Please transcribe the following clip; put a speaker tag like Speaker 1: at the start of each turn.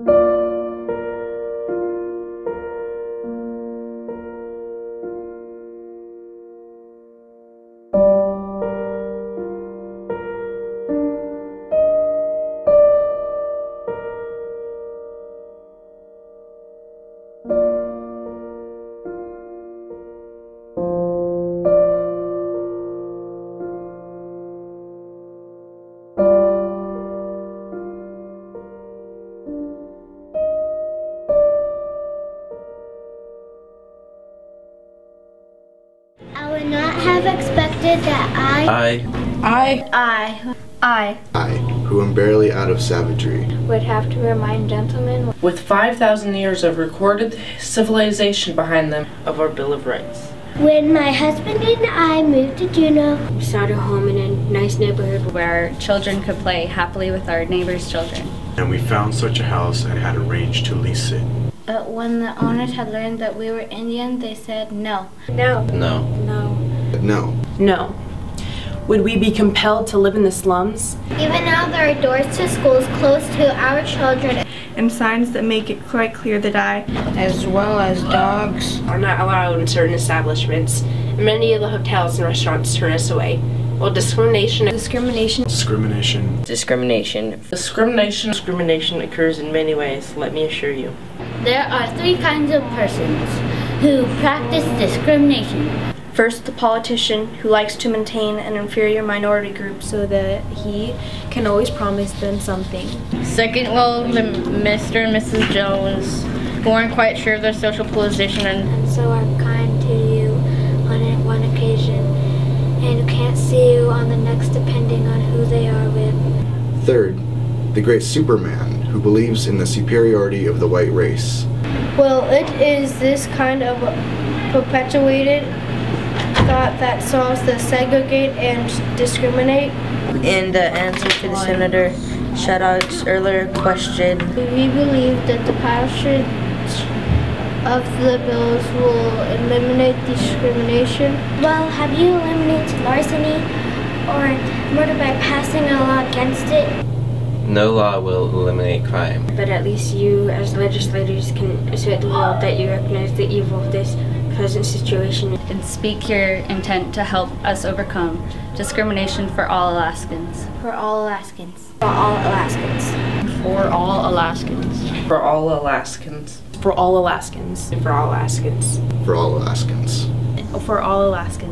Speaker 1: I would not have expected that I,
Speaker 2: I,
Speaker 1: I, I
Speaker 3: I, who am barely out of savagery,
Speaker 1: would have to remind gentlemen
Speaker 2: with 5,000 years of recorded civilization behind them, of our Bill of Rights.
Speaker 1: When my husband and I moved to Juneau,
Speaker 4: We started a home in a nice neighborhood
Speaker 5: where children could play happily with our neighbors' children.
Speaker 6: and we found such a house and had arranged to lease it.
Speaker 1: but when the owners had learned that we were Indian, they said no.
Speaker 4: No,
Speaker 2: No.
Speaker 4: no.
Speaker 3: But no,
Speaker 7: No. Would we be compelled to live in the slums?
Speaker 1: Even now, there are doors to schools closed to our children.
Speaker 8: and signs that make it quite clear that I,
Speaker 9: as well as dogs.
Speaker 10: are not allowed in certain establishments, many of the hotels and restaurants turn us away. Well, discrimination
Speaker 4: Discrimination.
Speaker 6: Discrimination.
Speaker 9: Discrimination.
Speaker 2: Discrimination discrimination occurs in many ways, let me assure you.
Speaker 1: There are three kinds of persons who practice discrimination.
Speaker 8: First, the politician who likes to maintain an inferior minority group so that he can always promise them something.
Speaker 5: Second, well, the Mr. and Mrs. Jones, who aren't quite sure of their social position and
Speaker 1: And so are kind to you on one occasion, and can't see you on the next depending on who they are with.
Speaker 3: third, the great Superman who believes in the superiority of the white race.
Speaker 8: Well, it is this kind of perpetuated thought that solves the segregate and discriminate.
Speaker 9: In the answer to the Senator Shattuck's earlier question,
Speaker 1: We believe that the passage of the bills will eliminate discrimination. Well, have you eliminated larceny or murder by passing a law against it?
Speaker 11: No law will eliminate crime.
Speaker 4: But at least you, as legislators, can assert the world that you recognize the evil of this present situation.
Speaker 5: and speak your intent to help us overcome discrimination for all Alaskans.
Speaker 1: For all Alaskans.
Speaker 4: For all Alaskans.
Speaker 5: For all Alaskans.
Speaker 2: For all Alaskans.
Speaker 7: For all Alaskans.
Speaker 10: for all Alaskans.
Speaker 3: For all Alaskans.
Speaker 8: For all Alaskans.